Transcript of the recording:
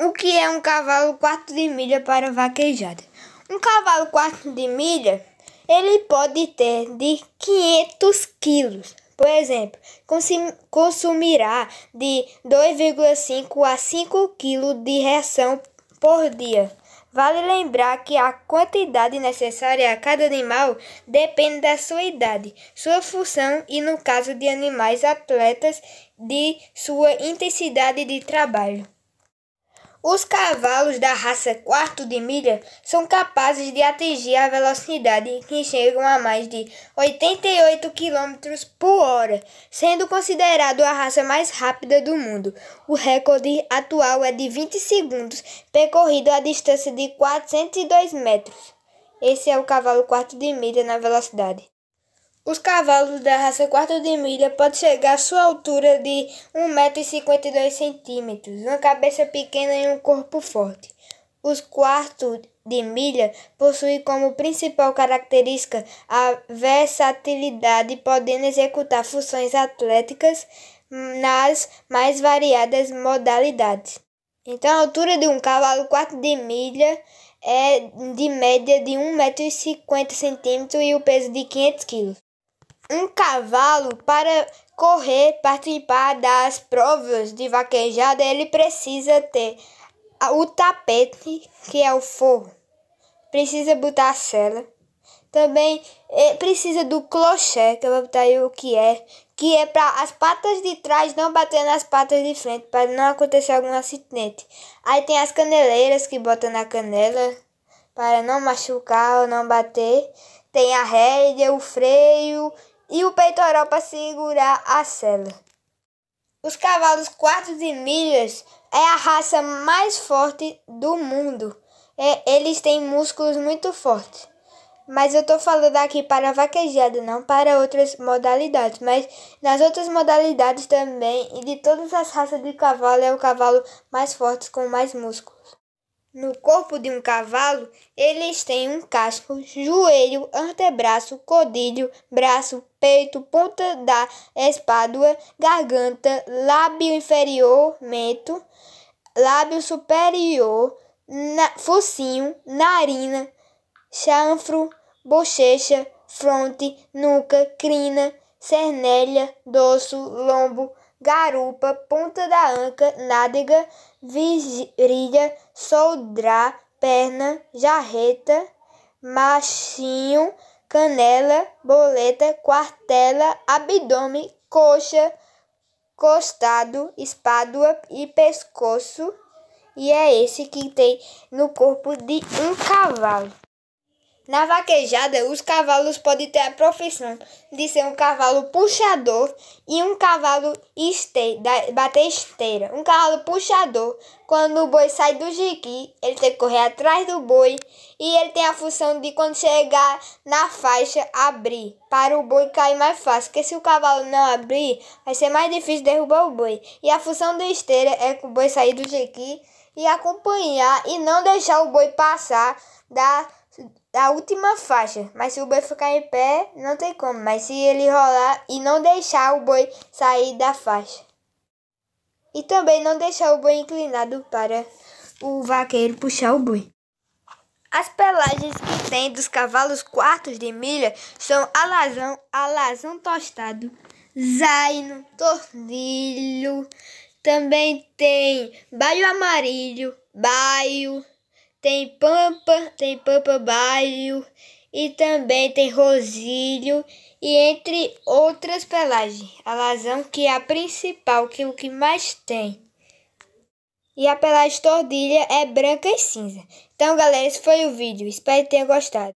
O que é um cavalo quarto de milha para vaquejada? Um cavalo quarto de milha, ele pode ter de 500 quilos. Por exemplo, consumirá de 2,5 a 5 quilos de ração por dia. Vale lembrar que a quantidade necessária a cada animal depende da sua idade, sua função e, no caso de animais atletas, de sua intensidade de trabalho. Os cavalos da raça quarto de milha são capazes de atingir a velocidade que chegam a mais de 88 km por hora, sendo considerado a raça mais rápida do mundo. O recorde atual é de 20 segundos, percorrido a distância de 402 metros. Esse é o cavalo quarto de milha na velocidade. Os cavalos da raça quarto de milha podem chegar à sua altura de 1,52m, uma cabeça pequena e um corpo forte. Os quartos de milha possuem como principal característica a versatilidade, podendo executar funções atléticas nas mais variadas modalidades. Então, a altura de um cavalo quarto de milha é de média de 1,50m e o peso de 500 kg um cavalo para correr, participar das provas de vaquejada, ele precisa ter o tapete, que é o forro. Precisa botar a sela. Também é, precisa do cloché, que eu vou botar aí o que é, que é para as patas de trás não bater nas patas de frente, para não acontecer algum acidente. Aí tem as caneleiras que botam na canela, para não machucar ou não bater. Tem a rédea, o freio e o peitoral para segurar a sela. Os cavalos quartos de milhas é a raça mais forte do mundo. É, eles têm músculos muito fortes. Mas eu tô falando aqui para vaquejada, não para outras modalidades. Mas nas outras modalidades também, e de todas as raças de cavalo, é o cavalo mais forte com mais músculos. No corpo de um cavalo, eles têm um casco, joelho, antebraço, codilho, braço, peito, ponta da espádua, garganta, lábio inferior, mento, lábio superior, na, focinho, narina, chanfro, bochecha, fronte, nuca, crina, cernelha, dorso, lombo, garupa, ponta da anca, nádega, virilha, soldrá, perna, jarreta, machinho, canela, boleta, quartela, abdômen, coxa, costado, espádua e pescoço. E é esse que tem no corpo de um cavalo. Na vaquejada, os cavalos podem ter a profissão de ser um cavalo puxador e um cavalo este, bater esteira. Um cavalo puxador, quando o boi sai do jiqui, ele tem que correr atrás do boi e ele tem a função de, quando chegar na faixa, abrir para o boi cair mais fácil. Porque se o cavalo não abrir, vai ser mais difícil derrubar o boi. E a função do esteira é que o boi sair do jiqui e acompanhar e não deixar o boi passar da a última faixa. Mas se o boi ficar em pé, não tem como. Mas se ele rolar e não deixar o boi sair da faixa. E também não deixar o boi inclinado para o vaqueiro puxar o boi. As pelagens que tem dos cavalos quartos de milha são alazão, alazão tostado, zaino, tornilho, também tem baio amarillo, baio, tem pampa, tem pampa baio e também tem rosilho e entre outras pelagens. A lazão que é a principal, que é o que mais tem. E a pelagem tordilha é branca e cinza. Então, galera, esse foi o vídeo. Espero que tenham gostado.